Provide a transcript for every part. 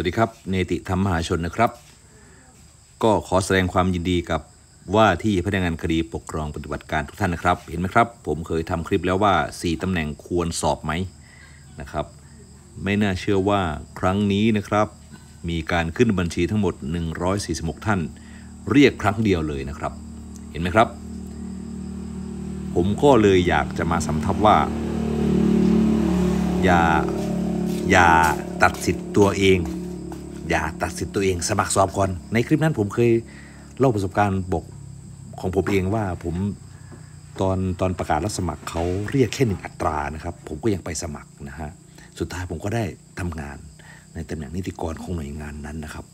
วัสดีครับเนติธรรมมหาชนนะครับ ก็ขอแสดงความยินดีกับว่าที่พนักงานคดีปกครองปฏิบัติการทุกท่านนะครับ เห็นไหมครับ ผมเคยทำคลิปแล้วว่า 4ตำแหน่งควรสอบไหมนะครับ ไม่น่าเชื่อว่าครั้งนี้นะครับ มีการขึ้นบัญชีทั้งหมด 146 ท่าน เรียกครั้งเดียวเลยนะครับ เห็นไหมครับ ผมก็เลยอยากจะมาสำทับว่า อย่าอย่าตัดสิทธิ์ตัวเอง อย่าตัดสิทธิ์ตัวเองสมัครสอบก่อน ในคลิปนั้นผมเคยเล่าประสบการณ์บอกของผมเองว่าผมตอนตอนประกาศรับสมัครเขาเรียกแค่หนึ่งอัตรานะครับ ผมก็ยังไปสมัครนะฮะสุดท้ายผมก็ได้ทำงานในตำแหน่งนิติกรของหน่วยงานนั้นนะครับ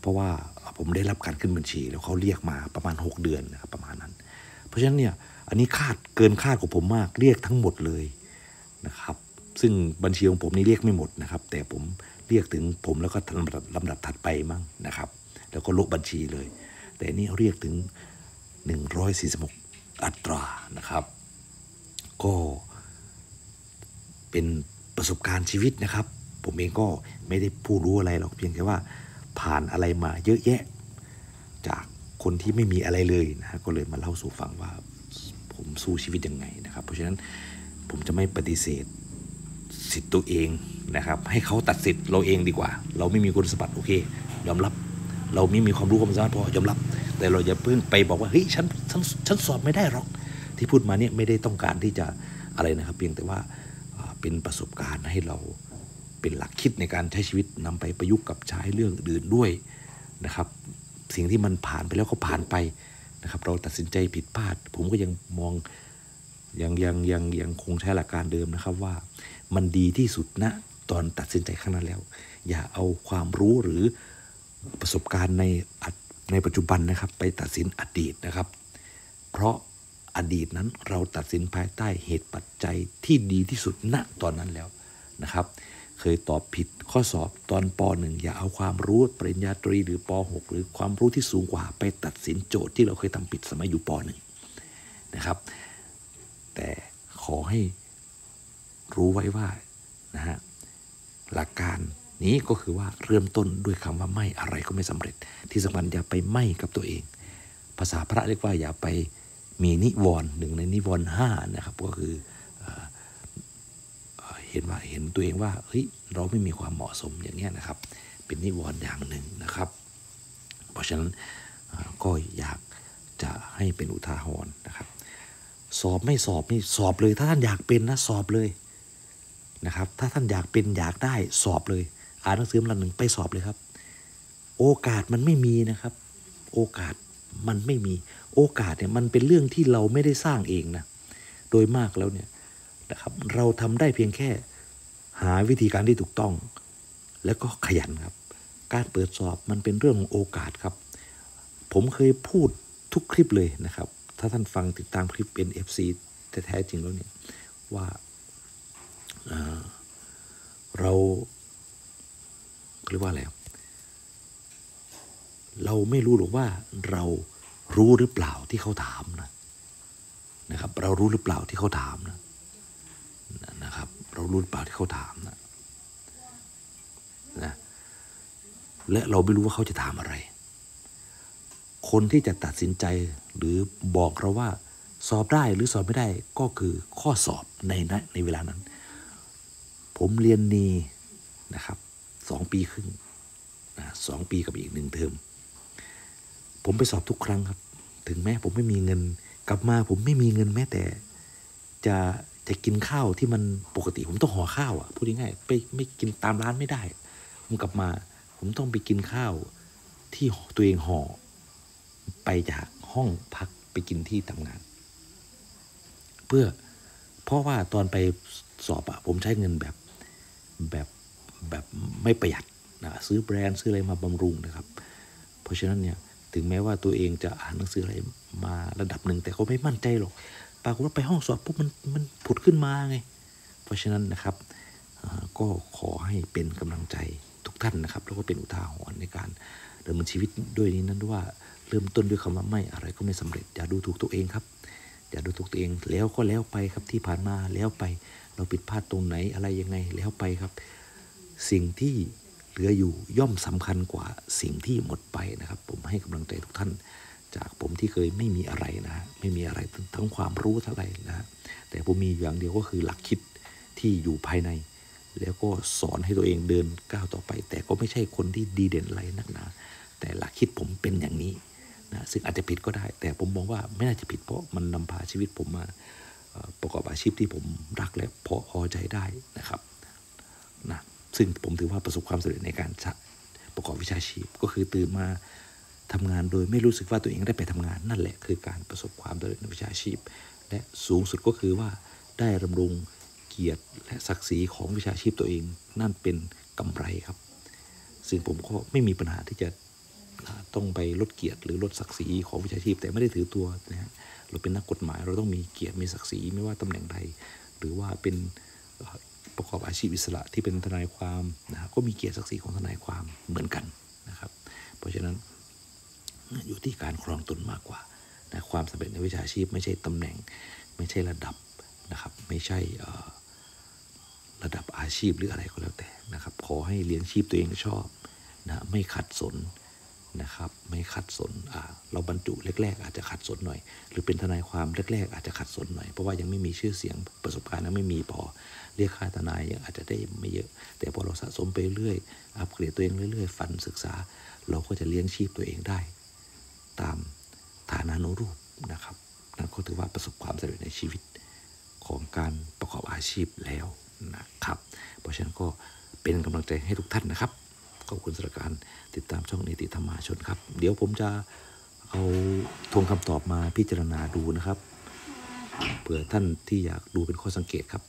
เพราะว่าผมได้รับการขึ้นบัญชี แล้วเขาเรียกมาประมาณ 6 เดือนนะครับประมาณนั้น เพราะฉะนั้นเนี่ยอันนี้คาดเกินคาดของผมมากเรียกทั้งหมดเลยนะครับ ซึ่งบัญชีของผมนี่เรียกไม่หมดนะครับ แต่ผม เรียกถึงผมแล้วก็ลำดับลำดับถัดไปมั่งนะครับ แล้วก็ลบบัญชีเลย แต่นี่เรียกถึง 146 อัตรานะครับ ก็เป็นประสบการณ์ชีวิตนะครับ ผมเองก็ไม่ได้พูดรู้อะไรหรอกเพียงแค่ว่าผ่านอะไรมาเยอะแยะ จากคนที่ไม่มีอะไรเลยนะก็เลยมาเล่าสู่ฟังว่าผมสู้ชีวิตยังไงนะครับ เพราะฉะนั้นผมจะไม่ปฏิเสธ สิทธิ์ตัวเองนะครับให้เขาตัดสิทธิ์เราเองดีกว่า เราไม่มีคุณสมบัติโอเคยอมรับ เราไม่มีความรู้ความสามารถพอยอมรับ แต่เราอย่าเพิ่งไปบอกว่าเฮ้ยฉันฉันฉันสอบไม่ได้หรอก ที่พูดมาเนี่ยไม่ได้ต้องการที่จะอะไรนะครับ เพียงแต่ว่าเป็นประสบการณ์ให้เราเป็นหลักคิดในการใช้ชีวิตนำไปประยุกต์กับใช้เรื่องอื่นด้วยนะครับ สิ่งที่มันผ่านไปแล้วก็ผ่านไปนะครับ เราตัดสินใจผิดพลาด ผมก็ยังมอง ยังยังยังยังคงใช้หลักการเดิมนะครับว่า มันดีที่สุดนะตอนตัดสินใจครั้นั้นแล้ว อย่าเอาความรู้หรือประสบการณ์ในในปัจจุบันนะครับ ไปตัดสินอดีตนะครับ เพราะอดีตนั้นเราตัดสินภายใต้เหตุปัจจัยที่ดีที่สุดณตอนนั้นแล้วนะครับ เคยตอบผิดข้อสอบตอนป .1 อย่าเอาความรู้ปริญญาตรีหรือป .6 หรือความรู้ที่สูงกว่าไปตัดสินโจทย์ที่เราเคยทำผิดสมัยอยู่ป .1 นะครับ แต่ขอให้รู้ไว้ว่านะฮะหลักการนี้ก็คือว่าเริ่มต้นด้วยคำว่าไม่อะไรก็ไม่สำเร็จ ที่สำคัญอย่าไปไม่กับตัวเอง ภาษาพระเรียกว่าอย่าไปมีนิวรณ์หนึ่งในนิวรณ์ห้านะครับก็คือเอเอเห็นว่าเห็นตัวเองว่าเฮ้ยเราไม่มีความเหมาะสมอย่างเงี้ยนะครับ เป็นนิวรณ์อย่างหนึ่งนะครับ เพราะฉะนั้นก็อยากจะให้เป็นอุทาหรณ์นะครับ สอบไม่สอบนี่สอบเลย ถ้าท่านอยากเป็นนะสอบเลยนะครับ ถ้าท่านอยากเป็นอยากได้สอบเลย อ่านหนังสือมาหนึ่งไปสอบเลยครับ โอกาสมันไม่มีนะครับ โอกาสมันไม่มี โอกาสเนี่ยมันเป็นเรื่องที่เราไม่ได้สร้างเองนะโดยมากแล้วเนี่ยนะครับ เราทำได้เพียงแค่หาวิธีการที่ถูกต้อง แล้วก็ขยันครับ การเปิดสอบมันเป็นเรื่องของโอกาสครับ ผมเคยพูดทุกคลิปเลยนะครับ ถ้าท่านฟังติดตามคลิปเป็น FC แต่แท้จริงแล้วเนี่ยว่าเอ่อเราเรียกว่าอะไรเราไม่รู้หรอกว่าเรารู้หรือเปล่าที่เขาถามนะนะครับ เรารู้หรือเปล่าที่เขาถามนะนะครับ เรารู้หรือเปล่าที่เขาถามนะนะและเราไม่รู้ว่าเขาจะถามอะไร คนที่จะตัดสินใจหรือบอกเราว่าสอบได้หรือสอบไม่ได้ก็คือข้อสอบในนะในเวลานั้น ผมเรียนนีนะครับสองปีครึ่งนะสองปีกับอีกหนึ่งเทอมผมไปสอบทุกครั้งครับ ถึงแม้ผมไม่มีเงิน กลับมาผมไม่มีเงินแม้แต่ จะจะกินข้าวที่มันปกติ ผมต้องห่อข้าวอะพูดง่ายๆไปไม่กินตามร้านไม่ได้ ผมกลับมา ผมต้องไปกินข้าวที่ตัวเองห่อ ไปจากห้องพักไปกินที่ทำงาน เพื่อเพราะว่าตอนไปสอบอะผมใช้เงินแบบแบบแบบไม่ประหยัดนะซื้อแบรนด์ซื้ออะไรมาบำรุงนะครับ เพราะฉะนั้นเนี่ยถึงแม้ว่าตัวเองจะอ่านหนังสืออะไรมาระดับหนึ่งแต่ก็ไม่มั่นใจหรอกปรากฏว่าไปห้องสอบปุ๊บมันมันผุดขึ้นมาไง เพราะฉะนั้นนะครับก็ขอให้เป็นกำลังใจทุกท่านนะครับ แล้วก็เป็นอุทาหรณ์ในการ ดำเนินชีวิตด้วยนี้นั้นว่าเริ่มต้นด้วยคำว่าไม่อะไรก็ไม่สำเร็จ อย่าดูถูกตัวเองครับ อย่าดูถูกตัวเองแล้วก็แล้วไปครับที่ผ่านมาแล้วไป เราผิดพลาดตรงไหนอะไรยังไงแล้วไปครับ สิ่งที่เหลืออยู่ย่อมสำคัญกว่าสิ่งที่หมดไปนะครับ ผมให้กำลังใจทุกท่าน จากผมที่เคยไม่มีอะไรนะไม่มีอะไรทั้งความรู้เท่าไหร่นะแต่ผมมีอย่างเดียวก็คือหลักคิดที่อยู่ภายใน แล้วก็สอนให้ตัวเองเดินก้าวต่อไป แต่ก็ไม่ใช่คนที่ดีเด่นอะไรนักหนา แต่หลักคิดผมเป็นอย่างนี้นะซึ่งอาจจะผิดก็ได้ แต่ผมมองว่าไม่น่าจะผิดเพราะมันนำพาชีวิตผมมาประกอบอาชีพที่ผมรักและพอพอใจได้นะครับนะซึ่งผมถือว่าประสบความสำเร็จในการประกอบวิชาชีพ ก็คือตื่นมาทำงานโดยไม่รู้สึกว่าตัวเองได้ไปทำงานนั่นแหละคือการประสบความสำเร็จในวิชาชีพ และสูงสุดก็คือว่าได้ดำรง กียรติและศักดิ์ศรีของวิชาชีพตัวเอง นั่นเป็นกำไรครับ ซึ่งผมก็ไม่มีปัญหาที่จะต้องไปลดเกียรติหรือลดศักดิ์ศรีของวิชาชีพ แต่ไม่ได้ถือตัวนะฮะเราเป็นนักกฎหมายเราต้องมีเกียรติมีศักดิ์ศรีไม่ว่าตำแหน่งใดหรือว่าเป็นประกอบอาชีพอิสระที่เป็นทนายความนะก็มีเกียรติศักดิ์ศรีของทนายความเหมือนกันนะครับ เพราะฉะนั้นอยู่ที่การครองตนมากกว่านะความสำเร็จในวิชาชีพ ไม่ใช่ตำแหน่ง ไม่ใช่ระดับนะครับ ไม่ใช่ ระดับอาชีพหรืออะไรก็แล้วแต่นะครับ ขอให้เลี้ยงชีพตัวเองชอบนะไม่ขัดสนนะครับไม่ขัดสนเราบรรจุแรก ๆ อาจจะขัดสนหน่อย หรือเป็นทนายความแรก ๆ อาจจะขัดสนหน่อย เพราะว่ายังไม่มีชื่อเสียงประสบการณ์ยังไม่มีพอเรียกค่าทนายยังอาจจะได้ไม่เยอะ แต่พอเราสะสมไปเรื่อยอัปเกรดตัวเองเรื่อยๆ ฟันศึกษา เราก็จะเลี้ยงชีพตัวเองได้ ตามฐานานุรูปนะครับนั่นก็ถือว่าประสบความสำเร็จในชีวิตของการประกอบอาชีพแล้ว นะครับ เพราะฉะนั้นก็เป็นกำลังใจให้ทุกท่านนะครับ ขอบคุณสำหรับการติดตามช่องนิติธรรมาชนครับ เดี๋ยวผมจะเอาทวงคำตอบมาพิจารณาดูนะครับ เผื่อท่านที่อยากดูเป็นข้อสังเกตครับ